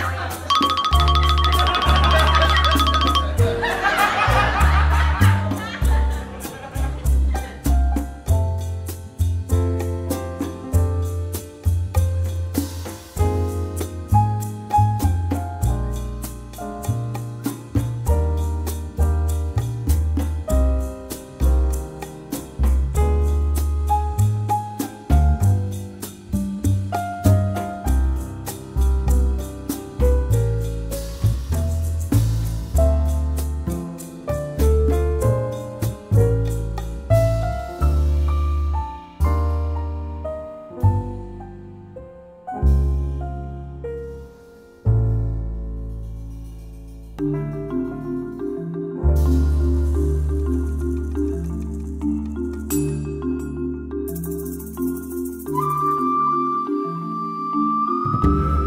何? Yeah.